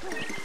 Thank you.